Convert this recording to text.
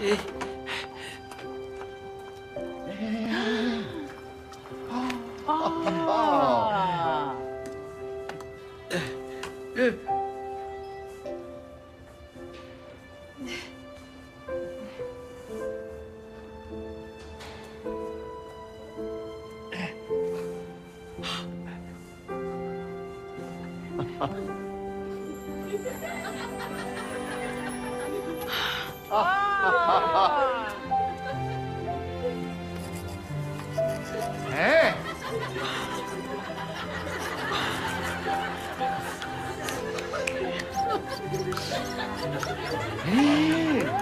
哎啊！에? 에이.